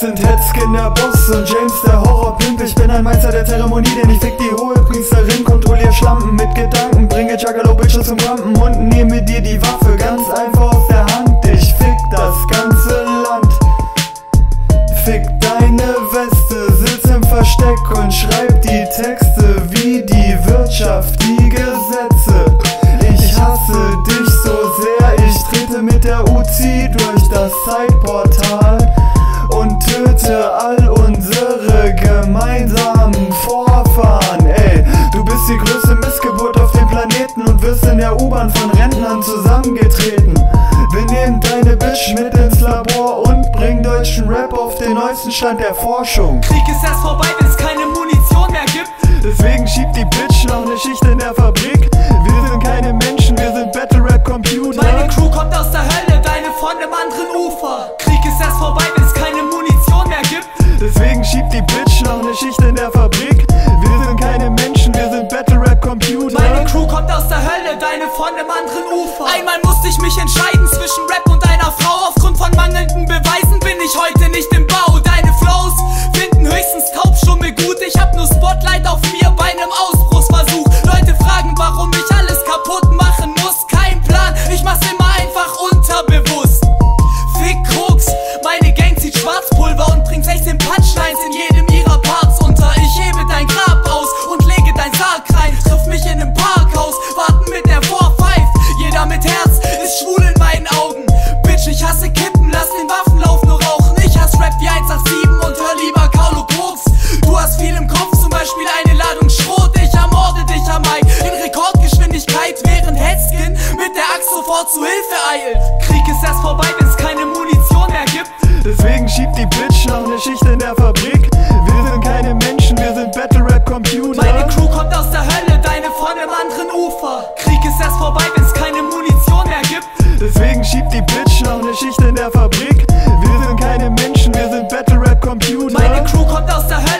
Sind Hetzkin der Boss und James der Horrorpimp Ich bin ein Meister der Zeremonie, denn ich fick die hohe Priesterin. Kontrollier Schlampen mit Gedanken, bringe Juggalo Bitches zum Rampen Und nehme dir die Waffe ganz einfach aus der Hand. Ich fick das ganze Land. Fick deine Weste, sitz im Versteck und schreib die Texte wie die Wirtschaft, die Gesetze. Ich hasse dich so sehr, ich trete mit der Uzi durch das Zeitportal töte all unsere gemeinsamen Vorfahren. Ey, du bist die größte Missgeburt auf dem Planeten und wirst in der U-Bahn von Rentnern zusammengetreten. Wir nehmen deine Bitch mit ins Labor und bringen deutschen Rap auf den neuesten Stand der Forschung. Krieg ist erst vorbei, wenn es keine Munition schiebt die Bitch noch ne Schicht in der Fabrik. Wir sind keine Menschen, wir sind Battle Rap Computer. Meine Crew kommt aus der Hölle, deine von dem anderen Ufer. Einmal musste ich mich entscheiden zwischen Rap Hasse Kippen, lass den Waffenlauf nur rauchen. Ich hasse Rap wie 187 und hör lieber Kaulo Koks. Du hast viel im Kopf, zum Beispiel eine Ladung Schrot. Ich ermorde dich am Mic in Rekordgeschwindigkeit, während Hetzkin mit der Axt sofort zu Hilfe eilt. Krieg ist erst vorbei, wenn es keine Munition mehr gibt. Deswegen schiebt die Bitch noch ne Schicht in der Fabrik. Geschichte in der Fabrik. Wir sind keine Menschen, wir sind Battle Rap Computer. Meine Crew kommt aus der Hölle.